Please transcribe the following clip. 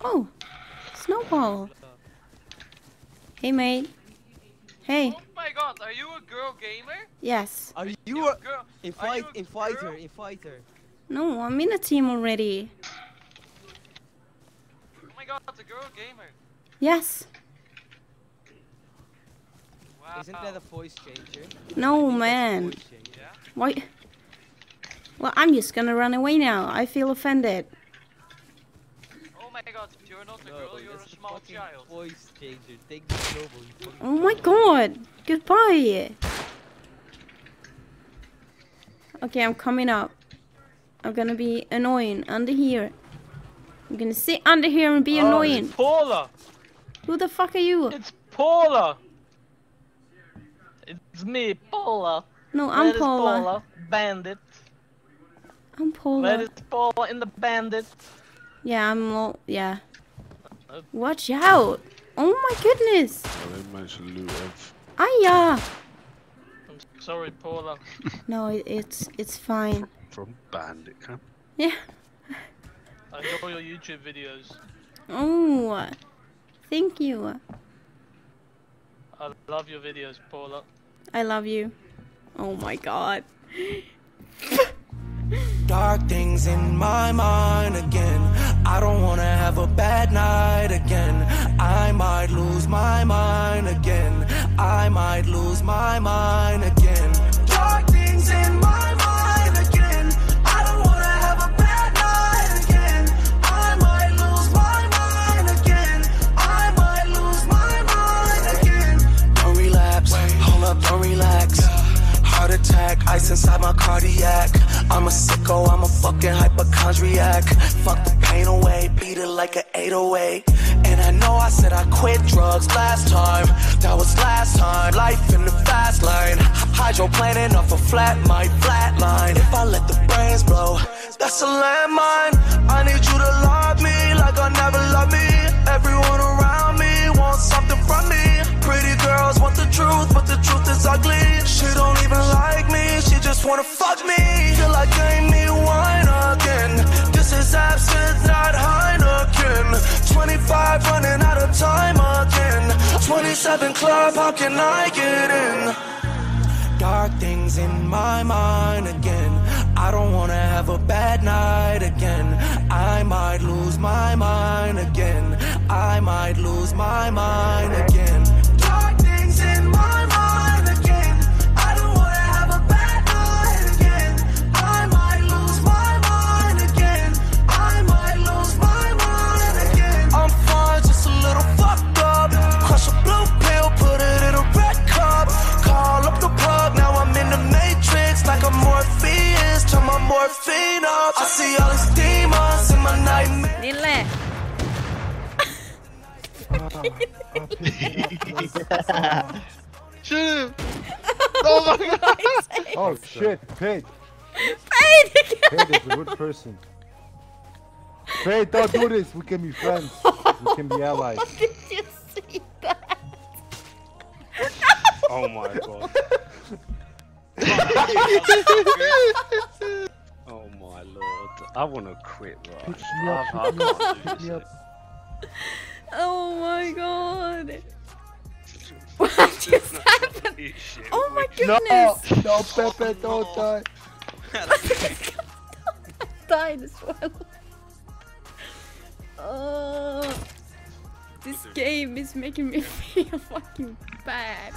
Oh, Snowball. Hey, mate. Hey. Oh my god, are you a girl gamer? Yes. Are you You a a girl? in Are you fight a in fighter in fighter? No, I'm in a team already. Oh my god, a girl gamer. Yes. Wow. Isn't that a voice changer? No, I think that's a man. voice changer. Yeah? Why? Well, I'm just gonna run away now. I feel offended. Oh my god, you're not a No, girl, you're a small child. Voice changer. Take the global. Oh my god. Goodbye. Okay, I'm coming up. I'm gonna be annoying under here. I'm gonna sit under here and be Oh, annoying. it's Paula! Who the fuck are you? It's Paula! It's me, Paula. No, I'm Where is Paula. Bandit. I'm Where Paula. is Paula in the bandit? Yeah, I'm all, yeah. Watch out! Oh my goodness! I didn't manage to loot Ev. Aya! I'm sorry, Paula. No, it, it's it's fine. from Bandit Camp. Yeah. I enjoy your YouTube videos. Oh, thank you. I love your videos, Paula. I love you. Oh my god. Dark things in my mind again. I don't wanna have a bad night again. I might lose my mind again. I might lose my mind again. Dark things in my mind again. I don't wanna have a bad night again. I might lose my mind again. I might lose my mind again. Don't relapse. Hold up, don't relax. Heart attack, ice inside my cardiac. I'm a sicko, I'm a fucking hypochondriac. Fuck the pain away, beat it like an 808. And I know I said I quit drugs last time. That was last time. Life in the fast lane. Hydroplaning off a flat, my flat line. If I let the brains blow, that's a landmine. I need you to love She don't even like me, she just wanna fuck me. Feel like gave me wine again. This is absinthe, not Heineken. 25 running out of time again. 27 club, how can I get in? Dark things in my mind again. I don't wanna have a bad night again. I might lose my mind again. I might lose my mind again. morphine up. I see all these demons in my nightmare. Shoot! Oh my god! oh shit, Paid! Paid again! Is a good person. Paid, don't do this! We can be friends. We can be allies. Did you see that? Oh my god. oh my lord. I wanna quit, right? Pick me up, I, I pick me up, can't do me this. Oh my god. What just happened? Oh my No, goodness. no, no, Pepe, don't die. died as well. Oh, this game is making me feel fucking bad.